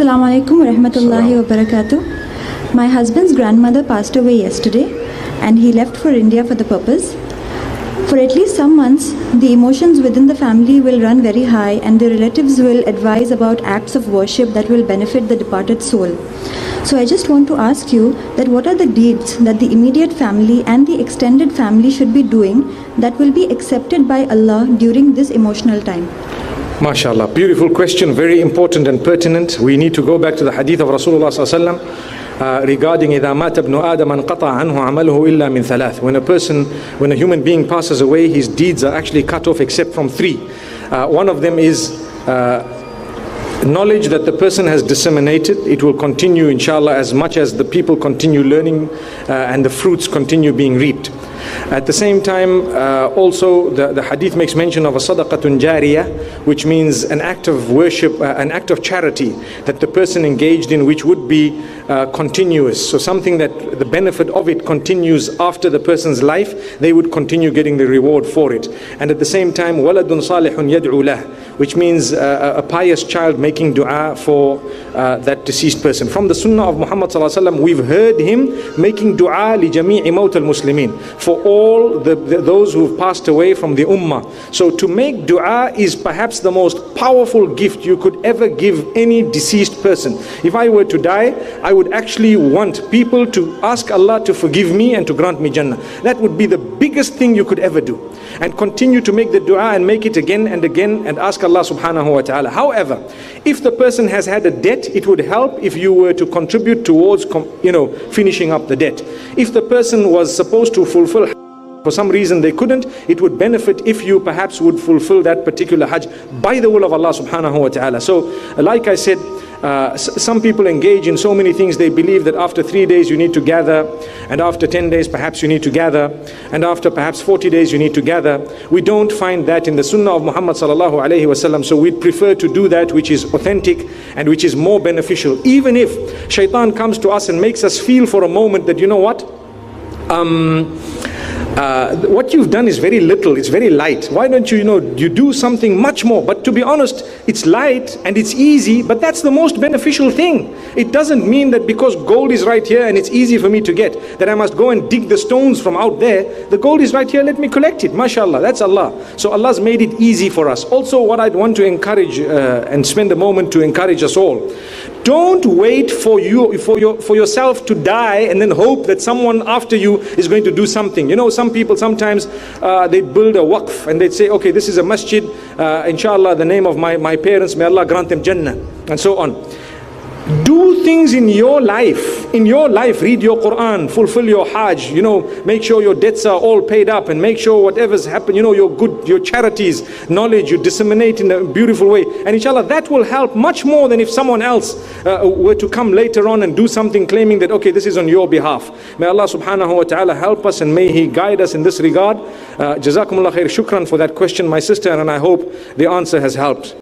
Assalamu alaikum wa rahmatullahi wa barakatuh. My husband's grandmother passed away yesterday and he left for India for the purpose. For at least some months, the emotions within the family will run very high and the relatives will advise about acts of worship that will benefit the departed soul. So I just want to ask you that what are the deeds that the immediate family and the extended family should be doing that will be accepted by Allah during this emotional time? MashaAllah, beautiful question, very important and pertinent. We need to go back to the hadith of Rasulullah sallallahu alaihi wasallam uh, regarding إذا مات ابن آدم انقطع عنه عمله إلا من ثلاث. When a person, when a human being passes away, his deeds are actually cut off except from three. Uh, one of them is uh, knowledge that the person has disseminated. It will continue, inshallah, as much as the people continue learning uh, and the fruits continue being reaped. at the same time, uh, also the, the hadith makes mention of a sadaqatun jariyah, which means an act of worship, uh, an act of charity that the person engaged in, which would be uh, continuous. So something that the benefit of it continues after the person's life, they would continue getting the reward for it. And at the same time, waladun salihun yad'u lah, which means uh, a pious child making dua for uh, that deceased person. From the sunnah of Muhammad we've heard him making dua li jami'i al-muslimin for all the, the, those who've passed away from the ummah. So to make dua is perhaps the most powerful gift you could ever give any deceased person. If I were to die, I would actually want people to ask Allah to forgive me and to grant me Jannah. That would be the biggest thing you could ever do. And continue to make the dua and make it again and again and ask Allah subhanahu wa ta'ala. However, if the person has had a debt, it would help if you were to contribute towards, you know, finishing up the debt. If the person was supposed to fulfill for some reason they couldn't, it would benefit if you perhaps would fulfill that particular Hajj by the will of Allah subhanahu wa ta'ala. So, like I said, uh, some people engage in so many things. They believe that after three days you need to gather, and after 10 days perhaps you need to gather, and after perhaps 40 days you need to gather. We don't find that in the Sunnah of Muhammad sallallahu alaihi wasallam. So we'd prefer to do that which is authentic and which is more beneficial. Even if shaitan comes to us and makes us feel for a moment that you know what. Um, uh, what you've done is very little, it's very light. Why don't you, you know, you do something much more? But to be honest, it's light and it's easy, but that's the most beneficial thing. It doesn't mean that because gold is right here and it's easy for me to get, that I must go and dig the stones from out there. The gold is right here, let me collect it. MashaAllah, that's Allah. So Allah's made it easy for us. Also, what I'd want to encourage uh, and spend a moment to encourage us all. Don't wait for you for your for yourself to die and then hope that someone after you is going to do something. You know, some people sometimes uh, they build a waqf and they say, okay, this is a masjid. Uh, inshallah, the name of my my parents, may Allah grant them Jannah, and so on. Do things in your life. In your life, read your Quran, fulfill your Hajj, you know, make sure your debts are all paid up and make sure whatever's happened, you know, your good, your charities, knowledge, you disseminate in a beautiful way. And inshallah, that will help much more than if someone else uh, were to come later on and do something claiming that, okay, this is on your behalf. May Allah subhanahu wa ta'ala help us and may He guide us in this regard. Uh, Jazakumullah khair, shukran for that question, my sister, and I hope the answer has helped.